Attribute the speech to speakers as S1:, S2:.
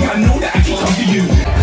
S1: I know that I can come to you.